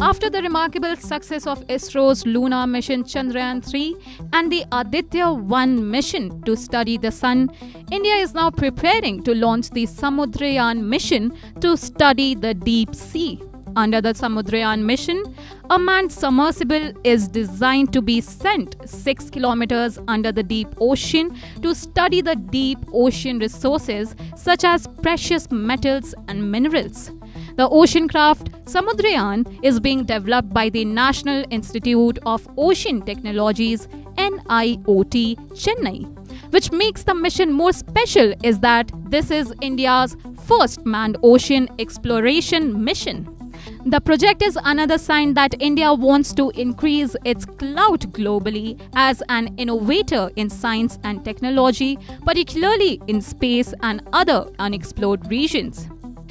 After the remarkable success of ISRO's lunar mission Chandrayaan 3 and the Aditya 1 mission to study the sun, India is now preparing to launch the Samudrayaan mission to study the deep sea. Under the Samudrayaan mission, a manned submersible is designed to be sent 6 kilometers under the deep ocean to study the deep ocean resources such as precious metals and minerals. The ocean craft Samudrayaan is being developed by the National Institute of Ocean Technologies NIOT Chennai. Which makes the mission more special is that this is India's first manned ocean exploration mission. The project is another sign that India wants to increase its clout globally as an innovator in science and technology, particularly in space and other unexplored regions.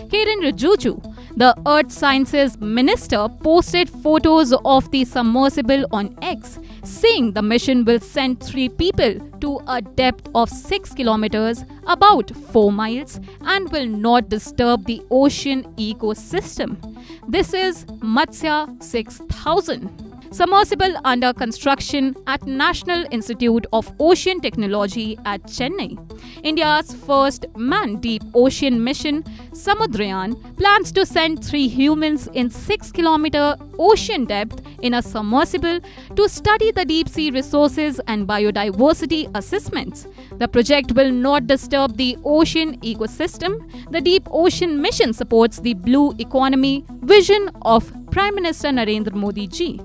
Kiren Rijiju, the Earth Sciences Minister, posted photos of the submersible on X, saying the mission will send three people to a depth of 6 kilometers, about 4 miles, and will not disturb the ocean ecosystem. This is Matsya 6000 submersible under construction at National Institute of Ocean Technology at Chennai. India's first manned deep ocean mission, Samudrayaan, plans to send three humans in 6 kilometer ocean depth in a submersible to study the deep sea resources and biodiversity assessments. The project will not disturb the ocean ecosystem. The Deep Ocean Mission supports the blue economy vision of Prime Minister Narendra Modi ji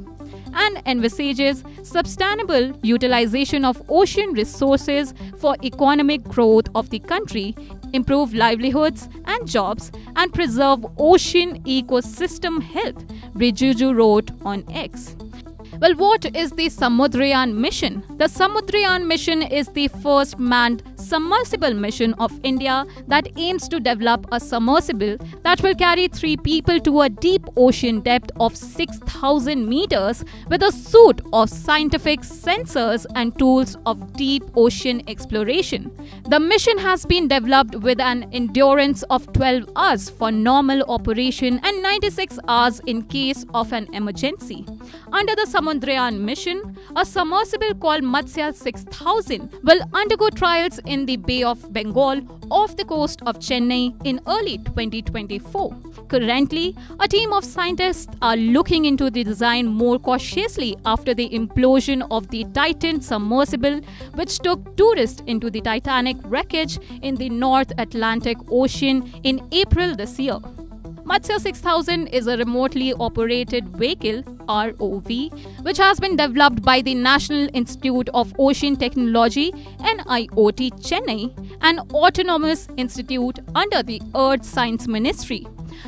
and envisages sustainable utilization of ocean resources for economic growth of the country, improve livelihoods and jobs, and preserve ocean ecosystem health, Rijiju wrote on X. Well, what is the Samudrayaan mission? The Samudrayaan mission is the first manned submersible mission of India that aims to develop a submersible that will carry three people to a deep ocean depth of 6,000 meters with a suite of scientific sensors and tools of deep ocean exploration. The mission has been developed with an endurance of 12 hours for normal operation and 96 hours in case of an emergency. Under the Samudrayaan mission, a submersible called Matsya 6000 will undergo trials in the Bay of Bengal off the coast of Chennai in early 2024. Currently, a team of scientists are looking into the design more cautiously after the implosion of the Titan submersible, which took tourists into the Titanic wreckage in the North Atlantic Ocean in April this year. Matsya 6000 is a remotely operated vehicle ROV which has been developed by the National Institute of Ocean Technology NIOT Chennai, an autonomous institute under the Earth Science Ministry.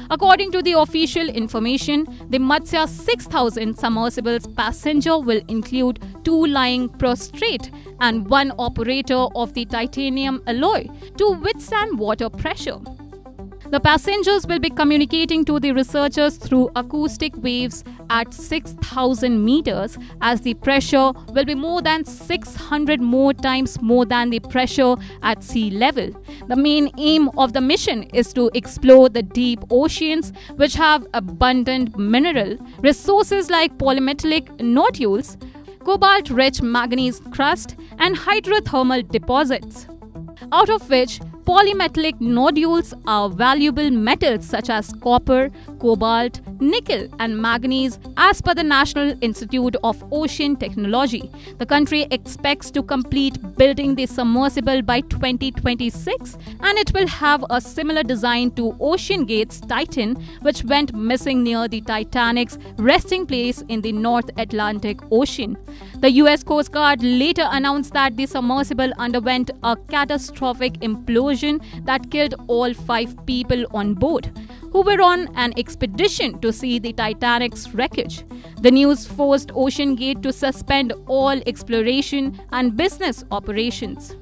According to the official information, the Matsya 6000 submersible's passenger will include two lying prostrate and one operator of the titanium alloy to withstand water pressure. The passengers will be communicating to the researchers through acoustic waves at 6000 meters as the pressure will be more than 600 more times more than the pressure at sea level. The main aim of the mission is to explore the deep oceans which have abundant mineral resources like polymetallic nodules, cobalt rich manganese crust, and hydrothermal deposits out of which polymetallic nodules are valuable metals such as copper, cobalt, nickel, and manganese, as per the National Institute of Ocean Technology. The country expects to complete building the submersible by 2026, and it will have a similar design to OceanGate's Titan, which went missing near the Titanic's resting place in the North Atlantic Ocean. The US Coast Guard later announced that the submersible underwent a catastrophic implosion that killed all five people on board, who were on an expedition to see the Titanic's wreckage. The news forced OceanGate to suspend all exploration and business operations.